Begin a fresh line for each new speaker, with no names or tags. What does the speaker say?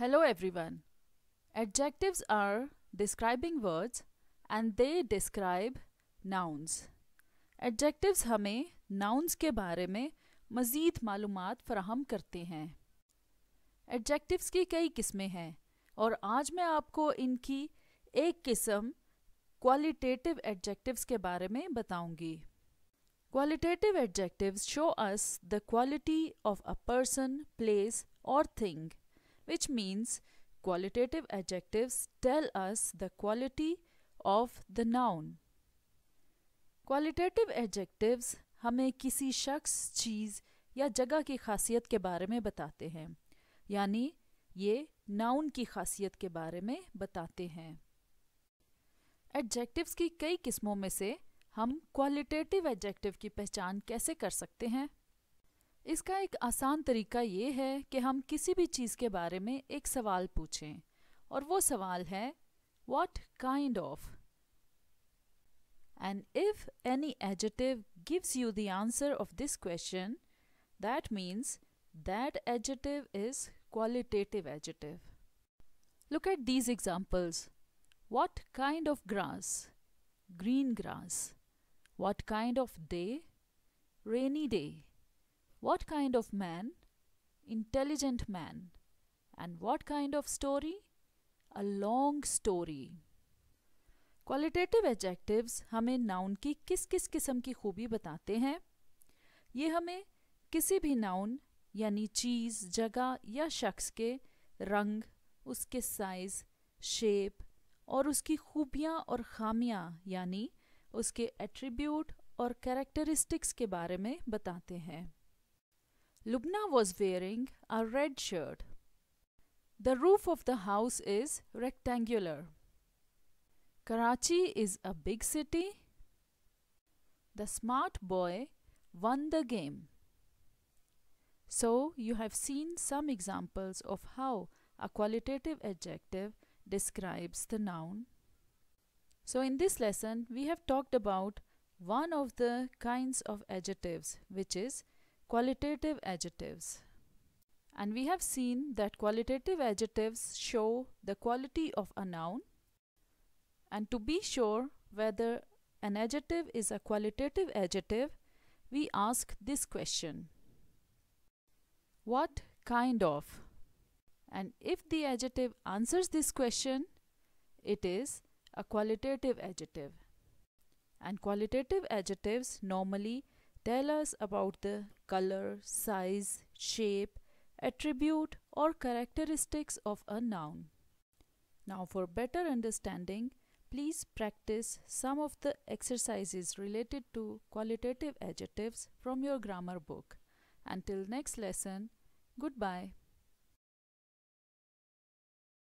Hello, everyone. Adjectives are describing words and they describe nouns. Adjectives हमें nouns के बारे में मजीद मालूम फ्राहम करते हैं Adjectives की कई किस्में हैं और आज मैं आपको इनकी एक किस्म क्वालिटेटिव एडजेक्टिव्स के बारे में बताऊँगी qualitative adjective show us the quality of a person place और thing which means qualitative adjectives tell us the quality of the noun. Qualitative adjectives हमें किसी शख्स, चीज़ या जगह की खासियत के बारे में बताते हैं। यानी ये नाउन की खासियत के बारे में बताते हैं। एडजेक्टिव्स की कई किस्मों में से हम क्वालिटेटिव एडजेक्टिव की पहचान कैसे कर सकते हैं? इसका एक आसान तरीका ये है कि हम किसी भी चीज़ के बारे में एक सवाल पूछें, और वो सवाल है what kind of and if any adjective gives you the answer of this question that means that adjective is qualitative adjective look at these examples what kind of grass green grass what kind of day rainy day What kind of man? Intelligent man. And what kind of story? A long story. Qualitative adjectives हमें noun की किस किस किस्म की खूबी बताते हैं ये हमें किसी भी नाउन यानी चीज़, जगह या शख्स के रंग, उसके साइज़ शेप और उसकी खूबियाँ और खामियाँ, यानी उसके एट्रीब्यूट और कैरेक्टरिस्टिक्स के बारे में बताते हैं Lubna was wearing a red shirt. The roof of the house is rectangular. Karachi is a big city. The smart boy won the game. So, you have seen some examples of how a qualitative adjective describes the noun. So, in this lesson, we have talked about one of the kinds of adjectives, which is qualitative adjectives. And we have seen that qualitative adjectives show the quality of a noun. And to be sure whether an adjective is a qualitative adjective, we ask this question. What kind of? And if the adjective answers this question, it is a qualitative adjective. And qualitative adjectives normally tell us about the color, size, shape, attribute or characteristics of a noun. Now for better understanding, please practice some of the exercises related to qualitative adjectives from your grammar book. Until next lesson, goodbye.